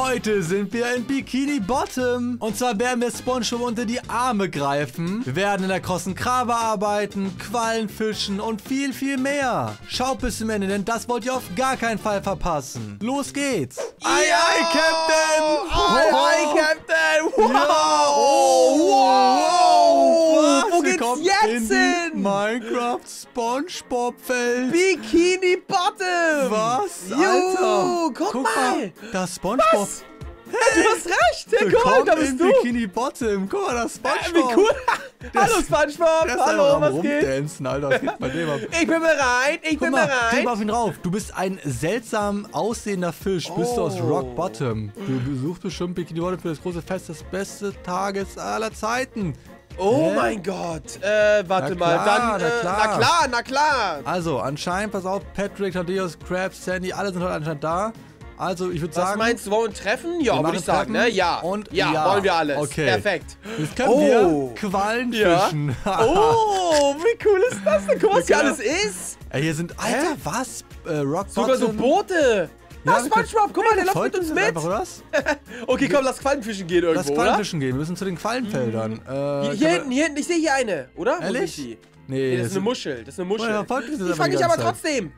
Heute sind wir in Bikini Bottom. Und zwar werden wir Spongebob unter die Arme greifen. Wir werden in der krossen Krabbe arbeiten, Quallen fischen und viel, viel mehr. Schaut bis zum Ende, denn das wollt ihr auf gar keinen Fall verpassen. Los geht's. Ei, ei, Captain. Ei, ei, Captain! Wow! Ja. Oh, wow! Wo geht's jetzt in hin? Minecraft Spongebob Feld. Bikini Bottom! Was? Juhu, Alter. guck mal. Das Spongebob. Was? Du hast recht! Ja, guck, da in bist du! Bikini Bottom. Guck mal, das Äh, Spongebob. wie cool! Der Hallo Spongebob! Hallo, was geht? Alter. Geht bei dem ab? Ich bin bereit! Ich Guck bin mal, bereit! mal auf ihn rauf. Du bist ein seltsam aussehender Fisch. Bist du aus Oh. Rock Bottom. Du besuchst bestimmt Bikini Bottom für das große Fest des besten Tages aller Zeiten. Oh Hä? mein Gott! Äh, warte Na mal, klar, dann. na Äh, klar. na klar, na klar! Also, anscheinend, pass auf, Patrick, Thaddeus, Krabs, Sandy, alle sind heute anscheinend da. Also, ich würde Was sagen, meinst du, wollen wir treffen? Ja, würde ich sagen, ne? Ja. und ja, ja. wollen wir alles. Okay. Perfekt. jetzt können Oh. wir Quallen Ja. fischen. Oh, wie cool ist das denn? Guck mal, was hier Ja. alles ist. Ey, hier sind, Alter, was? Äh, Rock Sogar so. Boote. Ja, Ja, Spongebob, guck mal, der läuft mit uns mit. einfach, oder? Okay, komm, lass Quallenfischen gehen irgendwo, Lass? Quallenfischen gehen. Wir müssen zu den Quallenfeldern. Äh, Hier, hinten, hier hinten, ich sehe hier eine, oder? Ehrlich? Nee, Nee, das ist eine Muschel, das ist eine Muschel. Ja, uns das die aber fange ich aber Zeit. trotzdem.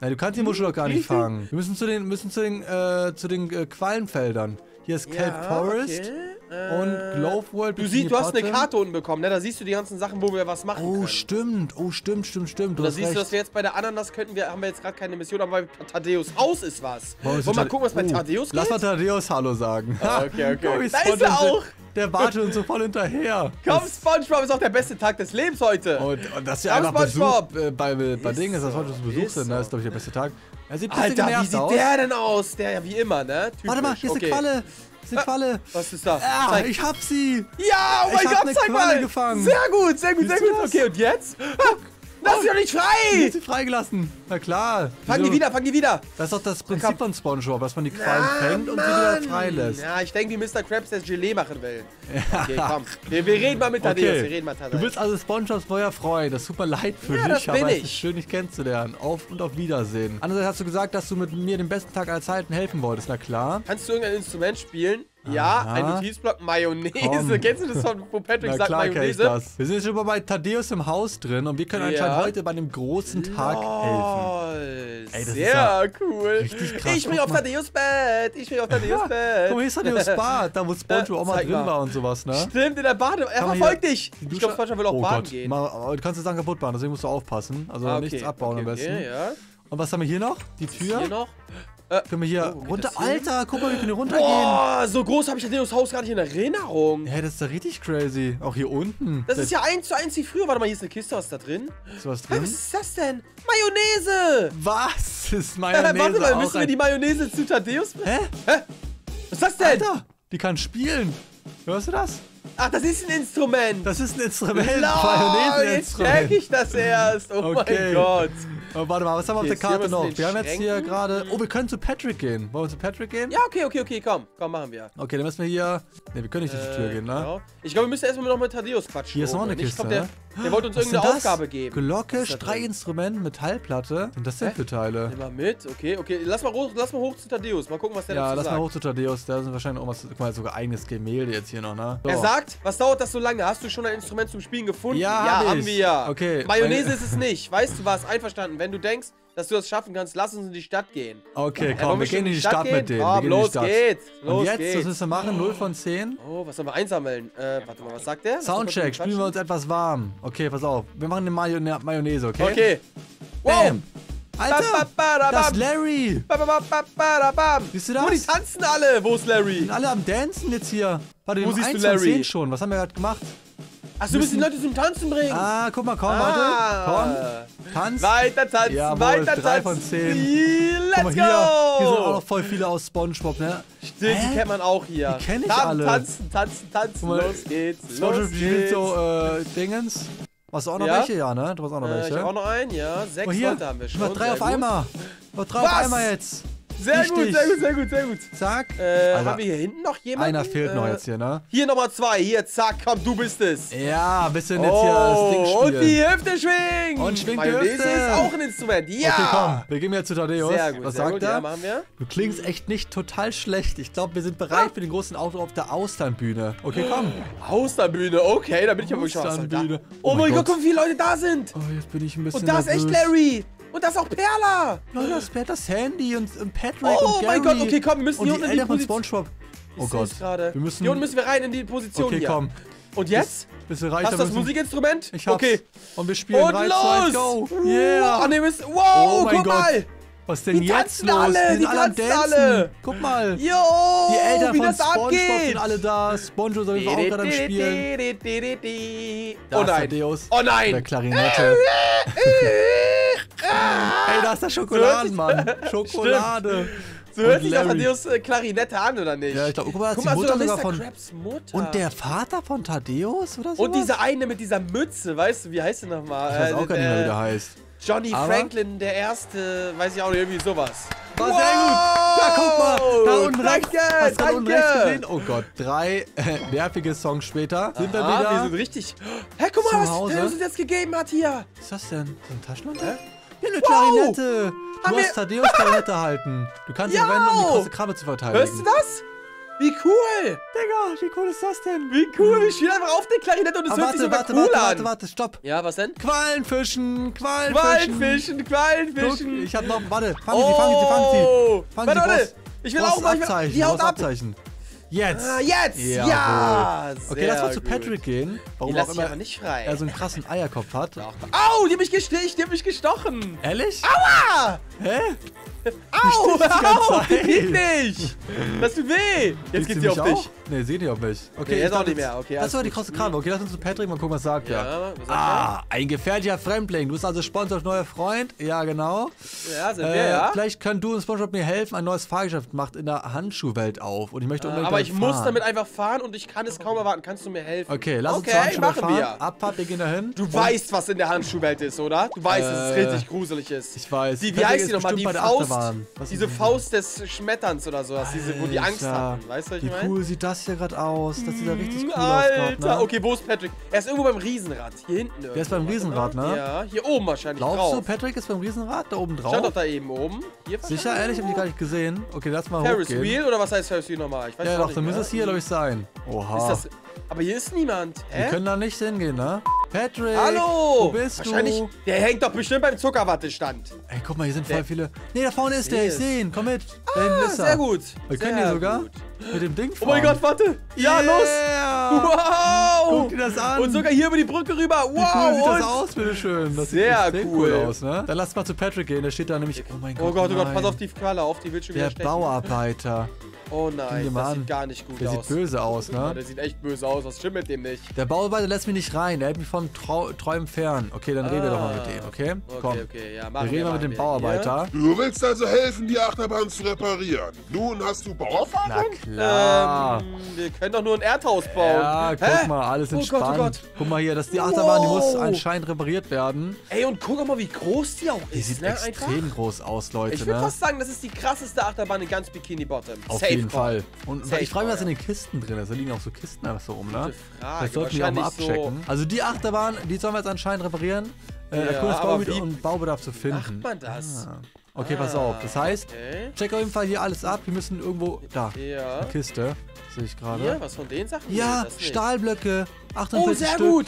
Nein, du kannst die Muschel doch gar nicht fangen. Wir müssen zu den, müssen zu den, äh, zu den äh, Quallenfeldern. Hier ist Kelp Forest okay. Und Äh, Glove World. Du siehst, du hast eine. Karte unten bekommen, ne? Da siehst du die ganzen Sachen, wo wir was machen Oh, können. stimmt. Oh, stimmt, stimmt, stimmt. Du Und da siehst recht. du, dass wir jetzt bei der Ananas könnten, wir haben wir jetzt gerade keine Mission, aber bei Thaddeus Haus ist was. Wollen Wollen wir mal gucken, was bei Oh, Thaddeus geht? Lass mal Thaddeus Hallo sagen. Ah, okay, okay. Guck, Da ist er auch. Der wartet uns so voll hinterher. Komm, Spongebob ist auch der beste Tag des Lebens heute. Und, und dass wir Komm, einfach Besuch, SpongeBob. äh, bei, bei Ist Dingen ist, dass heute zu Besuch ist sind. Das ist, glaube ich, der beste Tag. Er sieht Alter, wie sieht aus. der denn aus? Der ja wie immer, ne? Typisch. Warte mal, hier ist okay. eine Qualle. Ist eine Qualle. Was ist das? Ah, Zeig. ich hab sie. Ja, oh Ich mein hab Gott, eine zeig Qualle mal. gefangen. Sehr gut, sehr gut, sehr gut. Okay, und jetzt? Ah, Lass sie doch nicht frei! sie freigelassen. Na klar. Fang die wieder, fang die wieder. Das ist doch das. Prinzip von Spongebob, dass man die Quallen Ah, fängt und sie wieder Mann. freilässt. Ja, ich denke, wie Mr. Krabs das Gelee machen will. Okay, komm. Wir, wir reden mal mit Thaddeus. Wir reden mal Du Thaddeus. bist also Spongebobs neuer Freund. Das tut mir leid für Ja, dich, aber es ich. ist schön, dich kennenzulernen. Auf und auf Wiedersehen. Andererseits hast du gesagt, dass du mit mir den besten Tag aller Zeiten helfen wolltest. Na klar. Kannst du irgendein Instrument spielen? Ja, Aha. ein Notizblock, Mayonnaise. Komm. Kennst du das von, wo Patrick Na sagt klar kenn ich Mayonnaise? das. Wir sind jetzt schon mal bei Thaddeus im Haus drin und wir können anscheinend Ja. heute bei dem großen Tag helfen. Lol, Ey, das ist sehr ja cool. richtig krass. Ich Guck auf. Thaddeus Bett. Ich spring auf Thaddeus Ja. Bett. Guck mal, hier ist Thaddeus Bad, da wo Spongebob auch mal drin mal. war und sowas, ne? Stimmt, in der Bade. Er verfolgt dich. Ich glaube, Spongebob will auch oh baden Gott. gehen. Mal, du kannst die Sachen kaputt machen, deswegen musst du aufpassen. Also Ah, nichts abbauen okay, am besten. Okay, ja. Und was haben wir hier noch? Die Tür? Hier noch. Können wir hier Oh, runter? das hier? Alter, guck mal, wir können hier runtergehen. Boah, so groß habe ich Thaddeus Haus gar nicht in Erinnerung. Hä, das ist ja richtig crazy. Auch hier unten. Das ist ja eins zu eins wie früher. Warte mal, hier ist eine Kiste. Was ist da drin? Ist was Hä, drin? was ist das denn? Mayonnaise! Was ist Mayonnaise? Warte mal, müssen wir die Mayonnaise zu Thaddeus... Hä? Was ist das denn? Alter, die kann spielen. Hörst du das? Ach, das ist ein Instrument. Das ist ein Instrument. Lol, jetzt check ich das erst. Oh Okay. mein Gott. Oh, warte mal, was haben wir auf Okay, der jetzt hier Karte noch? Wir haben jetzt hier gerade... Oh, wir können zu Patrick gehen. Wollen wir zu Patrick gehen? Ja, okay, okay, okay, komm. Komm, machen wir. Okay, dann müssen wir hier... Ne, wir können nicht durch die Tür Äh, gehen, ne? genau. Ich glaube, wir müssen erstmal noch mit Thaddeus quatschen. Hier ist noch eine Und ich Kiste, glaub, der, der wollte uns Was irgendeine sind? Aufgabe geben. Glocke? Streiinstrument, Metallplatte. Sind das denn Hä? für Teile? Nimm mal mit, okay, okay. Lass mal, hoch, lass mal hoch zu Thaddeus. Mal gucken, was der Ja, dazu lass sagt. mal hoch zu Thaddeus. Da sind wahrscheinlich irgendwas... Guck mal, sogar eigenes Gemälde jetzt hier noch, ne? So. Er sagt, was dauert das so lange? Hast du schon ein Instrument zum Spielen gefunden? Ja, ja hab haben wir ja. Okay, Mayonnaise ist es nicht. Weißt du was? Einverstanden. Wenn du denkst, dass du das schaffen kannst, lass uns in die Stadt gehen. Okay, Ja, komm, wir gehen in die Stadt gehen? mit denen. Die los Stadt. geht's. Los Und jetzt, geht's. was müssen wir machen? 0 von 10? Oh, was sollen wir einsammeln? Äh, warte mal, was sagt der? Soundcheck, spielen wir uns etwas warm. Okay, pass auf. Wir machen eine Mayone Mayonnaise, okay? Okay. Wow. Bam. Alter, Ba, ba, ba, das bam. ist Larry. Ba, ba, ba, ba, ba, da, bam. Siehst du Oh, die das? tanzen alle. Wo ist Larry? sind alle am Dancen jetzt hier. Warte, wir Wo haben siehst du 1 von Larry? 10 schon. Was haben wir gerade gemacht? Achso, wir müssen die Leute zum Tanzen bringen. Ah, guck mal, komm, Ah. warte. Komm. Tanz. Weiter tanzen, Jawohl, weiter drei tanzen. von zehn. Let's Guck mal, go. hier, hier sind auch noch voll viele aus Spongebob, ne? Stimmt, die Hä? kennt man auch hier. Die kenn ich Tan- alle. Tanzen, tanzen, tanzen. Mal, los geht's, Spongebob los spielt geht's. so, äh, Dingens. Hast du auch noch Ja? welche? Ja, ne? Du hast auch noch äh, ich welche. hab auch noch einen, ja. Sechs hier, Leute haben wir schon. Mal drei auf gut. einmal. Mal drei Was? auf einmal jetzt. Sehr gut, Richtig. sehr gut, sehr gut, sehr gut. Zack. Äh, Alter, haben wir hier hinten noch jemanden? einer fehlt noch Äh, jetzt hier, ne? Hier nochmal zwei. Hier, zack, komm, du bist es. Ja, ein bisschen jetzt hier das Ding Oh, und spielen. die Hüfte schwingen. Und schwingt die Mayonnaise Hüfte. ist auch ein Instrument. Ja. Okay, komm, wir gehen jetzt zu Thaddeus. Sehr gut, Was sehr sagt gut. er? Ja, machen wir. Du klingst echt nicht total schlecht. Ich glaube, wir sind bereit für den großen Auftritt auf der Austernbühne. Okay, komm. Hausbühne, okay, da bin ich aber gespannt. Austernbühne. Oh, mein Gott, guck, wie viele Leute da sind. Oh, jetzt bin ich ein bisschen Und da ist echt. Larry. Und da ist auch Perla. Leute, das ist das Handy und, und Patrick Oh und mein Gary. Gott, okay, komm, wir müssen hier unten in die Position- Spongebob. Oh Ich Gott, wir müssen... Hier unten müssen wir rein in die Position okay, hier. komm. Und jetzt? Bisschen reicher Hast du das müssen- Musikinstrument? Ich hab's. Okay. Und wir spielen Und 3, los! 2, go. Wow, Yeah. ah, nee, Mist. wow Oh mein guck Gott. mal. Was denn Die jetzt los? alle, die sind die alle am tanzen Dancen. alle. Guck mal. Jo, Die Eltern wie von Spongebob sind alle da. Spongebob soll auch gerade am Spielen. Oh nein. Thaddeus. Oh Der nein. Klarinette. Ey, da ist der Schokoladenmann. Schokolade. So hört sich doch. Thaddeus äh, Klarinette an, oder nicht? Ja, ich glaube, guck mal, das Guck ist die mal, Mutter sogar von... Krabs Mutter. Und der Vater von Thaddeus oder so? Und dieser eine mit dieser Mütze, weißt du, wie heißt der nochmal? Ich weiß auch gar nicht mehr, wie äh, der heißt. Johnny Aber- Franklin, der Erste, weiß ich auch nicht, irgendwie sowas. War sehr gut. Da guck mal. Da unten rechts. Danke, Hast du da unten rechts danke. gesehen? Oh Gott, drei äh, nervige Songs später sind wir Ah, wir wieder. sind richtig. Hä, guck mal, was Hause. der uns jetzt gegeben hat hier. Was ist das denn? So ein Taschenlampe? Ja, eine Wow. Klarinette. Du Haben hast Thaddeus Klarinette halten. Du kannst sie verwenden, um die große Krabbe zu verteidigen. Hörst du das? Wie cool. Digga, wie cool ist das denn? Wie cool. Wir spielen einfach auf der Klarinette und es Ah, hört warte, sich sogar warte, cool warte, an. warte, warte, stopp. Ja, was denn? Quallenfischen, Quallenfischen. Quallenfischen, Guck, Quallenfischen. ich hab noch, warte, fangen Sie, fangen Sie, fangen Sie. Oh. Fangen Warte, Sie, warte. Ich will auch mal. Ich will, die haut ab. Abzeichen. Jetzt. Ah, jetzt. Jawohl. Ja. Okay, lass mal zu Patrick gehen. Warum auch ich immer aber er so einen krassen Eierkopf hat. Au, die hat mich gesticht, die hat mich gestochen. Ehrlich? Ah! Hä? Au, au, geht nicht. Das tut weh. Jetzt geht sie auf dich. Nee, seht ihr auf mich. Okay, Nee, jetzt auch nicht mehr. Okay, das war die große Krabbe. Okay, lass uns zu Patrick mal gucken, was sagt er. Ja, was sagt Ah, ein gefährlicher Fremdling. Du bist also Sponsors neuer Freund. Ja, genau. er? Ja, sind Äh, wir, ja. Vielleicht können du und SpongeBob mir helfen. Ein neues Fahrgeschäft macht in der Handschuhwelt auf. Und ich möchte unbedingt Aber damit ich muss fahren. damit einfach fahren und ich kann es kaum erwarten. Kannst du mir helfen? Okay, lass okay, uns zur Handschuhwelt machen fahren. wir. Abfahrt, wir gehen dahin. Du weißt, was in der Handschuhwelt ist, oder? Du weißt, dass es Äh, richtig gruselig ist. Ich weiß. Die, wie heißt die nochmal? Die Faust. Diese Faust des Schmetterns oder sowas. Diese, wo die Angst Alter, hatten. Weißt du, was ich Wie meine? cool sieht das hier gerade aus? Das sieht ja richtig cool aus. Alter, grad, ne? okay, wo ist Patrick? Er ist irgendwo beim Riesenrad. Hier hinten. Der ist beim. Riesenrad, ne? Ja, hier oben wahrscheinlich Glaubst drauf. du, Patrick ist beim Riesenrad da oben drauf? Stand doch da eben oben. Hier Sicher, ehrlich, hab ich gar nicht gesehen. Okay, lass mal Ferris hochgehen. Wheel oder was heißt Ferris Wheel nochmal? Ich weiß Ja, doch, nicht dann müsste es hier, glaube ich, sein. Oha. Ist das, aber hier ist niemand. Wir Hä? können da nicht hingehen, ne? Patrick! Hallo! Wo bist Wahrscheinlich, du? der hängt doch bestimmt beim Zuckerwattestand. Ey, guck mal, hier sind voll Der- viele. Nee, da vorne ist der, ich Sehe ihn. Komm mit. Ah, ist sehr gut. Wir können hier sogar Gut. mit dem Ding Oh fahren. mein Gott, warte. Ja, los. Yeah. Wow. Guck dir das an. Und sogar hier über die Brücke rüber. Wow. Wie cool sieht das aus, bitteschön. Das Sehr sieht extrem cool. aus, ne? Dann lass mal zu Patrick gehen, der steht da nämlich. Oh mein Gott. Oh Gott, oh Gott, pass auf die Qualle auf, die will schon wieder Der stechen. Bauarbeiter. Oh Guck nein, das an. sieht gar nicht gut Der aus. sieht böse aus, Ja, ne? der sieht echt böse aus, was stimmt mit dem nicht? Der Bauarbeiter lässt mich nicht rein. Der hält mich von Trau Träumen fern. Okay, dann reden wir doch mal mit dem, okay? Okay, Komm. okay, ja, Wir reden mal mit dem. Bauarbeiter. Du willst also helfen, die Achterbahn zu reparieren. Nun hast du Na Bauerfahrung? klar. Ähm, wir können doch nur ein Erdhaus bauen. Ja, guck Hä? mal, alles Oh Gott, entspannt. oh Gott. Guck mal hier, das ist die Achterbahn, die muss Wow. anscheinend repariert werden. Ey, und guck mal, wie groß die auch Die ist, sieht ne? extrem Einfach. groß aus, Leute, Ich würde ne? fast sagen, das ist die krasseste Achterbahn in ganz Bikini Bottom. Auf Safe jeden Call. Fall. Und Safe ich frage mich, was in den Kisten drin ist. Da liegen auch so Kisten einfach so rum, ne? Vielleicht sollten wir auch mal abchecken. Also die Achterbahn, die sollen wir jetzt anscheinend reparieren. Äh, Ja, wie und Baubedarf zu finden. Macht man das? Ah. Okay, pass auf. Das heißt, Okay. check auf jeden Fall hier alles ab. Wir müssen irgendwo... Da, Ja. eine Kiste. Sehe ich gerade. Hier, was von den Sachen? Ja, das. Stahlblöcke. Oh, 48 sehr Stück. gut.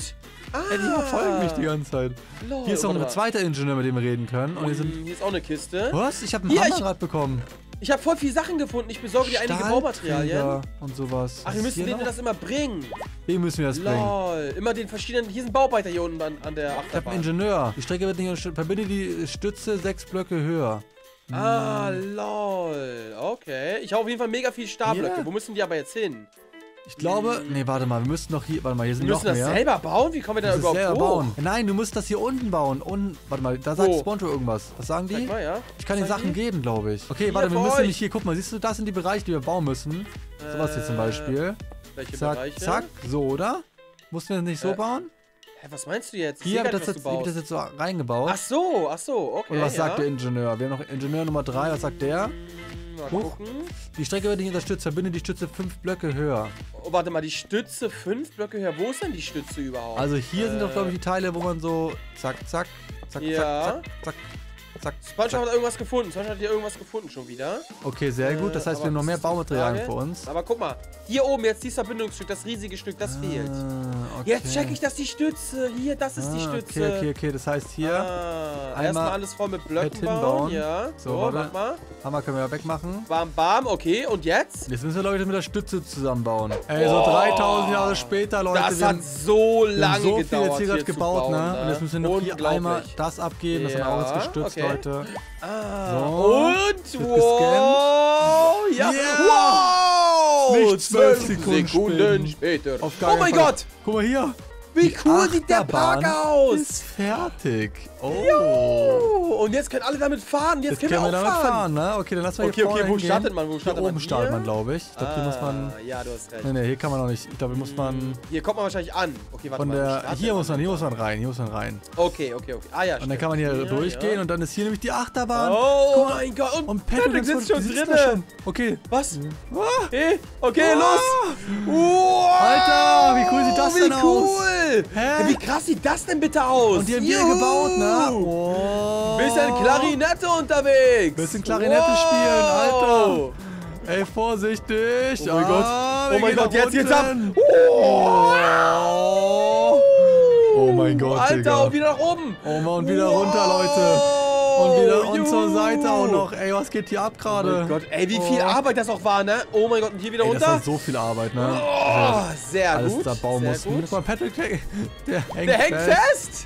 Ah, Ey, die verfolgen mich die ganze Zeit. Lol, Hier ist noch ein zweiter Ingenieur, mit dem wir reden können. Und hier sind... Hier ist auch eine Kiste. Was? Ich habe einen Hier, Hammer ich- gerade bekommen. Ich habe voll viele Sachen gefunden. Ich besorge dir einige Baumaterialien. Und sowas. Ach, wir ist müssen denen noch? das immer bringen. Wie müssen wir das bringen? Lol. Immer den verschiedenen. Hier sind Bauarbeiter hier unten an, an der Ich habe einen Achterbahn. Ingenieur. Die Strecke wird nicht. Verbinde die Stütze sechs Blöcke höher. Ah, lol. Okay. Ich habe auf jeden Fall mega viel Stahlblöcke. Ja. Wo müssen die aber jetzt hin? Ich glaube, nee, warte mal, wir müssen noch hier, warte mal, hier sind Wir noch müssen das mehr. selber bauen? Wie kommen wir Wir da überhaupt selber hoch? bauen. Nein, du musst das hier unten bauen. Und, warte mal, da sagt Wo? Sponsor irgendwas. Was sagen die? Mal, ja. Ich kann den Sachen die? geben, glaube ich. Okay, Hier warte, wir müssen euch. nämlich hier, guck mal, siehst du, das sind die Bereiche, die wir bauen müssen. So was hier zum Äh, Beispiel. Welche Zack, Bereiche? zack, so, oder? Mussten wir das nicht so Äh, bauen? Hä, was meinst du jetzt? Hier habe ich nicht, das, hab das jetzt so reingebaut. Ach so, ach so, okay. Oder was ja. sagt der Ingenieur? Wir haben noch Ingenieur Nummer 3, was sagt der? Mal Hoch. gucken. Die Strecke wird nicht unterstützt. Verbinde die Stütze fünf Blöcke höher. Oh, warte mal, die Stütze fünf Blöcke höher. Wo ist denn die Stütze überhaupt? Also hier sind doch, glaube ich, die Teile, wo man so zack, zack, zack, Ja. zack, zack, zack, zack, SpongeBob hat irgendwas gefunden. SpongeBob hat hier irgendwas gefunden schon wieder. Okay, sehr gut. Das Äh, heißt, wir haben noch mehr die Baumaterialien für uns. Aber guck mal, hier oben jetzt dieses Verbindungsstück, das riesige Stück, das fehlt. Ah, okay. Jetzt check ich, dass die Stütze. Hier, das ist die Ah, Stütze. Okay, okay, okay. Das heißt hier, Ah, einmal erstmal alles voll mit Blöcken bauen. Ja. So, So, warte. mach mal. Hammer können wir ja wegmachen. Bam, bam. Okay, und jetzt? Jetzt müssen wir, das mit der Stütze zusammenbauen. Ey, so Boah. 3000 Jahre später, Leute. Das wir hat haben, so wir lange haben so viel gedauert. jetzt hier gerade gebaut, bauen, ne? Und jetzt müssen wir noch hier einmal das abgeben. Das ist dann auch Ja, jetzt gestützt, okay. Leute. Ah, So, und wow, ja, wow, Nicht zwölf Sekunden Sekunden später. Oh mein. Gott, Guck mal hier. Wie Die cool sieht der Park aus. Ist fertig. Oh. Oh, und jetzt können alle damit fahren. Jetzt, Jetzt können können wir wir auch damit fahren. fahren, ne? Okay, dann lass mal Okay, hier okay, vorne wo hingehen. startet man? Wo Hier startet oben man? startet Hier? man, glaube ich. Ich glaube, hier muss man... Ah, Ja, du hast recht. Nee, nee, hier kann man noch nicht. Ich glaube, hier muss man... Hier kommt man wahrscheinlich an. Okay, warte Von mal. wo der... startet Hier muss man, hier muss man rein, hier muss man rein. Okay, okay, okay. Ah ja, Und dann kann man hier ja, durchgehen ja. und dann ist hier nämlich die Achterbahn. Oh mein Gott. Und, Und Patrick sitzt schon schon. Okay. Was? Ah, okay, Ah. los. Alter, wie cool sieht das denn aus? Hä? Wie krass sieht das denn bitte aus? und die haben wir Juhu. gebaut, ne? Oh. Bisschen Klarinette unterwegs. Bisschen Klarinette spielen, Alter. Ey, vorsichtig. Oh mein Gott. Ah, Oh wir mein gehen Gott, jetzt geht's ab. Oh. Oh mein Gott, Alter, Digga. und wieder nach oben. Oh Mann, und wieder runter, Leute. Und wieder und zur. Seite auch noch. Ey, was geht hier ab Oh gerade? mein Gott, ey, wie viel Oh. Arbeit das auch war, ne? Oh mein Gott, und hier wieder Ey, das war runter. so viel Arbeit, ne? Oh, sehr Alles gut. da bauen sehr mussten. gut. Guck mal, Patrick, der, der hängt Der hängt fest.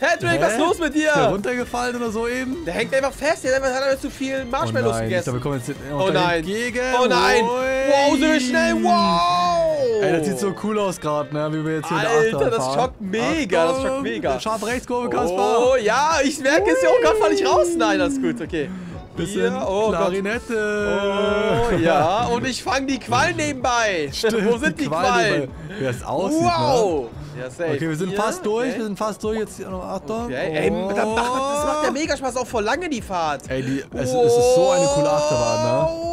Patrick, Hä? was ist los mit dir? Ist der runtergefallen oder so eben? Der hängt einfach fest. Der hat einfach- zu viel Oh Marshmallows nein, ich glaube, wir gegessen. kommen jetzt Oh nein. entgegen. Oh nein. Wow, wir schnell. Wow. Ey, das sieht so cool aus gerade, ne? Wie wir jetzt hier Alter, das schockt mega, das schockt Achtung, mega. Scharf Rechtskurve, Kaspar. Oh ja, ich merke es ja auch gerade, fall ich raus. Nein, das ist gut, okay. Bisschen Hier, oh. Klarinette. Oh ja, und ich fange die Quallen nebenbei. Wo sind die Quallen? Wie das aussieht, ne? Wow. Ja, safe. Okay, wir sind Hier, fast durch, wir Okay. sind fast durch. Jetzt hier noch Achtung. Okay. Ey, Oh. das macht, ja mega Spaß, auch vor lange die Fahrt. Ey, die, es, es ist so eine coole Achterbahn, ne?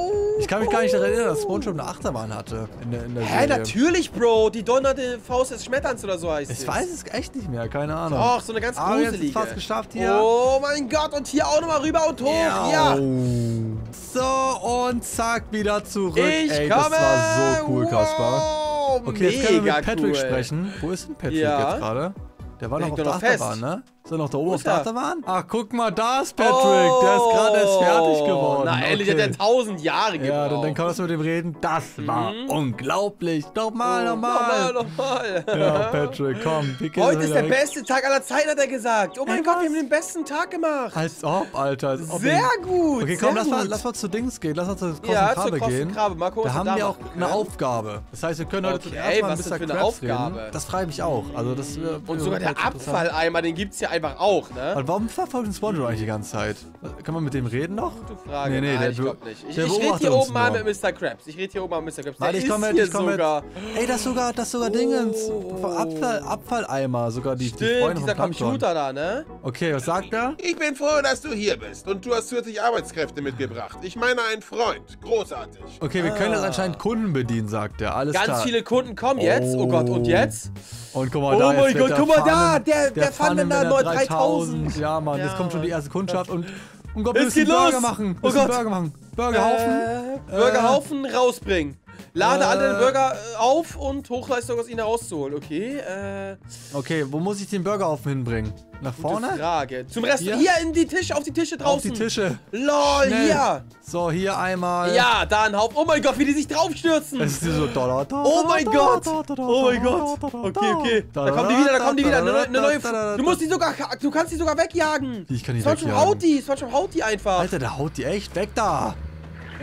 Ich kann mich gar nicht daran erinnern, dass Spongebob eine Achterbahn hatte in der, in der Hä, Serie. natürlich, Bro. Die donnernde Faust des Schmetterns oder so heißt Ich weiß es echt nicht mehr, keine Ahnung. Och, so eine ganz haben gruselige. es fast geschafft hier. Oh mein Gott, und hier auch nochmal rüber und hoch. Ja. So, und zack, wieder zurück. Ich Ey, komme. das war so cool, Kaspar. Wow, Okay, jetzt können wir mit Patrick cool. sprechen. Wo ist denn Patrick Ja. jetzt gerade? Der war Der noch auf der doch noch fest. Achterbahn, ne? Ist er noch da oben auf der er? Achterbahn? Ach, guck mal, da ist Patrick. Der ist gerade erst fertig geworden. Oh. Na, endlich hat okay. er tausend Jahre gebraucht. Ja, dann, dann kann man mit dem reden. Das war unglaublich. Nochmal, Oh, Nochmal, nochmal. nochmal. Ja, Patrick, komm. Heute ist der weg. beste Tag aller Zeiten, hat er gesagt. Oh mein Gott, wir haben den besten Tag gemacht. Als ob, Alter. Als ob Sehr gut. Okay, komm, lass mal, gut. lass mal zu Dings gehen. Lass mal zu Kosten Ja, gehen. Mal gucken, da haben wir auch eine. Aufgabe. Das heißt, wir können heute zum Okay, ersten Mal was ist für eine Aufgabe? Das frage ich mich auch. Also das, Und sogar der. Abfalleimer, den gibt's ja einfach auch, ne? Aber warum verfolgt uns Spongebob eigentlich die ganze Zeit? Kann man mit dem reden noch? Gute Frage. Nee, nee, Nein, der ich glaube nicht. Ich, der ich rede hier oben mal mit Mr. Krabs. Ich rede hier oben mal mit Mr. Krabs. Der Warte, ich komme mit, ich komme mit. sogar. Ey, das sogar, das sogar Dingens. Oh. Abfall, Abfalleimer, sogar die, die Stimmt, Freunde dieser. Computer da, ne? Okay, was sagt er? Ich bin froh, dass du hier bist und du hast zusätzlich Arbeitskräfte mitgebracht. Ich meine einen Freund. Großartig. Okay, wir können jetzt Ah. anscheinend Kunden bedienen, sagt er. Alles Ganz klar. viele Kunden kommen jetzt. Oh Gott, und jetzt? Und guck mal Oh da, mein jetzt wird Gott, der guck mal da, Pfannen- der- der Pfannenwender Pfannenwender 3000. Ja, Mann, Ja, jetzt kommt schon die erste Kundschaft und um Gott, wir Es müssen geht Burger los. machen. Oh Wir müssen Gott. Burger machen. Burgerhaufen. Äh, Burgerhaufen rausbringen. Lade Äh. alle den Burger äh, auf und Hochleistung aus ihnen herauszuholen. Okay, äh, Okay, wo muss ich den Burgerhaufen hinbringen? Nach vorne? Frage. Zum Rest, Hier? hier in die Tische, auf die Tische draußen. Auf die Tische. LOL, Schnell. hier. So, hier einmal. Ja, da ein Haufen. Oh mein Gott, wie die sich draufstürzen. Es ist so da, Oh mein Gott! Oh mein Gott! Okay, okay. da, kommen die wieder, da kommen die wieder. Eine, eine neue. Du musst die sogar. Du kannst die sogar wegjagen. Ich kann die Spongebob wegjagen. haut die. Spongebob haut die einfach. Alter, der haut die echt weg da.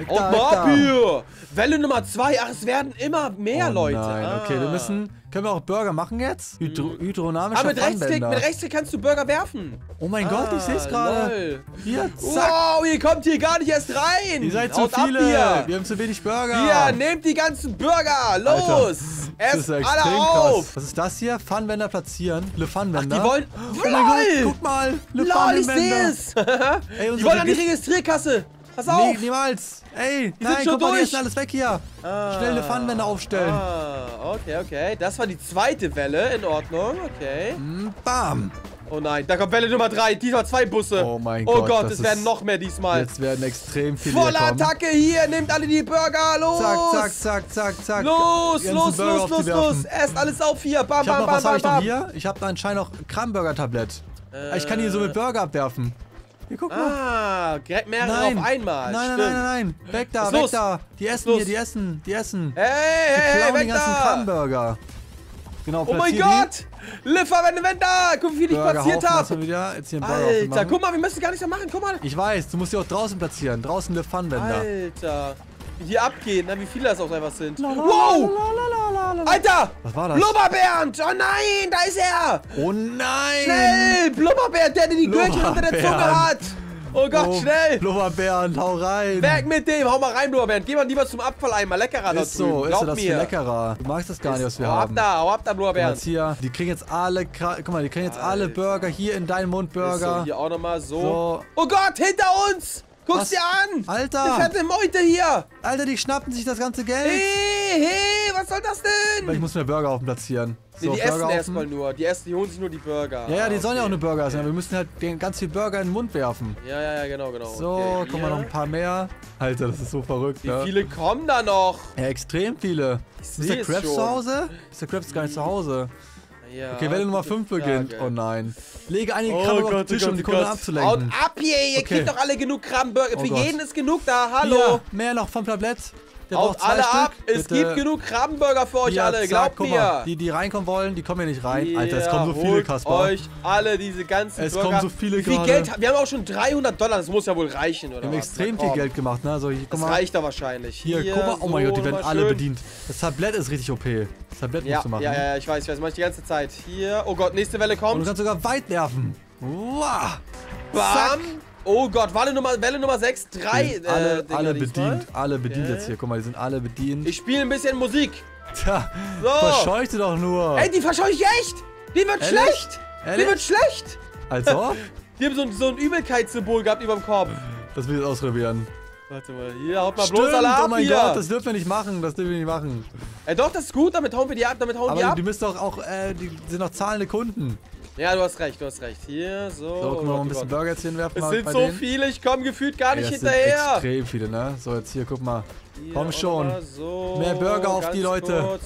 Ab da. hier. Welle Nummer zwei. Ach, es werden immer mehr oh Leute. Nein, okay, wir Ah. müssen. Können wir auch Burger machen jetzt? Hydro, hydrodynamischer Aber mit Rechtsklick, mit Rechtsklick kannst du Burger werfen. Oh mein Gott, ich seh's Ah, gerade. Hier, zack. Wow, ihr kommt hier gar nicht erst rein. Ihr seid zu Haut viele. hier. Wir haben zu wenig Burger. Hier, nehmt die ganzen Burger. Los. Alter, Esst alle extrem auf. krass. Was ist das hier? Pfannenwender platzieren. Le Pfannenwender. Die wollen. Oh mein Gott, guck mal. Le Lol, ich sehe es. Ey, Die wollen an die Regist- Registrierkasse. Pass auf! Nee, niemals. Ey, Die nein, sind schon guck mal, die durch. ist alles weg hier. Ah. Schnell eine Pfannenwände aufstellen. Ah, okay, okay. Das war die zweite Welle. In Ordnung. Okay. Mm, Bam. Oh nein, da kommt Welle Nummer 3. Diesmal zwei Busse. Oh mein Oh Gott, Gott, das es werden noch mehr diesmal. Jetzt werden extrem viele Volle. Attacke hier. Nehmt alle die Burger. Los. Zack, zack, zack, zack, zack. Los, Die los, los, los, die los. Esst alles auf hier. Bam, Ich bam, noch, bam, was habe bam, ich noch hier? Ich habe da anscheinend noch Kramburger-Tablett. Äh, ich kann hier so mit Burger abwerfen. Hier, guck mal. Ah, direkt mehrere nein. auf einmal. Nein, nein, Stimmt. nein, nein, nein. Weg da, weg da. Die essen hier, die essen, die essen. Hey, Die hey, hey, klauen weg den ganzen. Kramburger. Genau, Oh mein Gott. Liffer, wenn, wenn da. Guck, wie viel die. ich platziert habe. Alter, guck mal, wir müssen gar nichts mehr machen. Guck mal. Ich weiß, du musst die auch draußen platzieren. Draußen eine Pfannenwender. Alter. Wie die abgehen, ne? wie viele das auch einfach sind. Wow! Alter! Was war das? Blubberbernd! Oh nein, da ist er! Oh nein! Schnell! Blubberbernd, der, der die Gürtel unter der Zunge Blubberbernd. hat! Oh Gott, Oh, schnell! Blubberbären, hau rein! Weg mit dem! Hau mal rein, Blubberbernd! Geh mal lieber zum Abfalleimer. Leckerer Ist da so, ist so, das ist mir. leckerer. Du magst das gar nicht, was wir hau ab haben. da, hau ab da, Guck mal, Blubberbernd. Jetzt hier, die kriegen jetzt alle, guck mal, die kriegen jetzt alle. Burger hier in deinen Mund So, Burger. hier auch nochmal so. So. Oh Gott, hinter uns! Guck's Was? dir an! Alter. Eine fette Meute hier! Alter, die schnappen sich das ganze Geld. Hey, hey, was soll das denn? Ich muss mir Burgerhaufen platzieren. Nee, So, die essen Burgerhaufen. erstmal nur. Die essen, die holen sich nur die Burger. Ja, ja, die sollen ja auch okay. eine Burger essen, aber wir müssen halt den ganz viel Burger in den Mund werfen. Ja, ja, ja, genau, genau. So, okay, guck mal, noch ein paar mehr. Alter, das ist so verrückt, Wie ne? viele kommen da noch? Ja, extrem viele. Ist seh der Krabs schon. zu Hause? Ist der Krabs gar nicht zu Hause? Ja, Okay, Welle Nummer gute 5 beginnt. Oh nein. Lege einige Oh Krabben auf Gott, den Tisch, oh um die Gott, Kunden oh Gott. abzulenken. Haut ab hier, ihr Okay. kriegt doch alle genug Krabbenburger. Oh Für Gott. jeden ist genug da, hallo. Hier, mehr noch vom Tablett. Der Haut alle Stück. ab, es Bitte. gibt genug Krabbenburger für euch Hier, alle, zack, glaubt mir. Mal, die, die reinkommen wollen, die kommen hier nicht rein. Alter, es kommen so viele, Kaspar. euch alle diese ganzen Es Burger. kommen so viele Wie viel. Geld? Wir haben auch schon 300 Dollar, das muss ja wohl reichen, oder Wir haben was? extrem viel Geld gemacht, ne? Also hier, Das mal. reicht da wahrscheinlich. Hier, guck mal. Oh mein so, Gott, die werden alle schön. bedient. Das Tablett ist richtig OP. Das Tablett Ja, musst du machen. ja, ja, ich weiß, ich weiß, mach ich die ganze Zeit. Hier, oh Gott, nächste Welle Und du kommt. kannst sogar weit werfen. Wow. Bam. Oh Gott, Welle Nummer, Welle Nummer 6, Die drei sind äh, alle, alle bedient. Alle bedient Okay. jetzt hier. Guck mal, die sind alle bedient. Ich spiele ein bisschen Musik. Tja, So. verscheuchte doch nur. Ey, die verscheuche ich echt. Die wird Ehrlich? schlecht. Die Ehrlich? wird schlecht. Also, Die haben so ein, so ein Übelkeitssymbol gehabt über dem Kopf. das will ich jetzt ausprobieren. Warte mal, hier, haut mal Stimmt, bloß alle ab oh mein hier. Gott, das dürfen wir nicht machen. Das dürfen wir nicht machen. Ey, doch, das ist gut, damit hauen wir die ab, damit hauen die Aber ab. die müssen doch auch, äh, die sind doch zahlende Kunden. Ja, du hast recht, du hast recht. Hier, so. So, noch oh ein bisschen. Burger jetzt hinwerfen. Es mal sind so denen. viele, ich komme gefühlt gar nicht sind hinterher. extrem viele, ne? So, jetzt hier, guck mal. Hier Komm schon. mal So, Mehr Burger auf die Leute. kurz.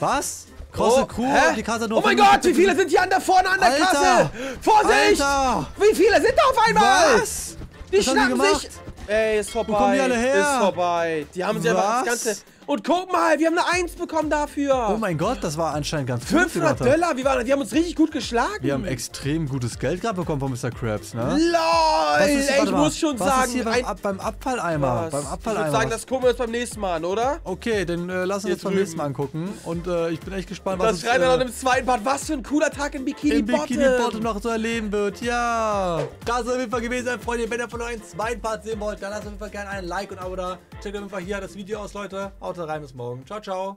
Was? Große Oh, Crew, hä? die Kasse nur Oh mein 45 Gott, wie viele sind hier an der vorne an der Alter! Kasse? Vorsicht! Alter! Wie viele sind da auf einmal? Was? Die Was schnappen sich. Ey, ist vorbei. kommen die alle her? Ist vorbei. Die haben sie einfach das? Ganze. Und guck mal, wir haben eine Eins bekommen dafür. Oh mein Gott, das war anscheinend ganz gut. 500 Leute. Dollar, wir, waren, wir haben uns richtig gut geschlagen. Wir haben extrem gutes Geld gerade bekommen von Mr. Krabs, ne? LOL, ist- ey, ich mal, muss schon was sagen, Ist hier beim, ein, beim Abfalleimer. was? Beim ich Abfalleimer. würde sagen, das gucken wir uns beim nächsten Mal an, oder? okay, dann äh, lass uns Hier jetzt beim nächsten Mal angucken. Und äh, ich bin echt gespannt, was Das es, schreibt er äh, noch im zweiten Part. Was für ein cooler Tag in Bikini im Bottom. Bikini Bottom noch so erleben wird. Ja. Das soll auf jeden Fall gewesen sein, Freunde. Wenn ihr von euch einen zweiten Part sehen wollt, dann lasst auf jeden Fall gerne ein Like und ein Abo da. Checkt auf jeden Fall hier das Video aus, Leute. Haut rein, bis morgen. Ciao, ciao.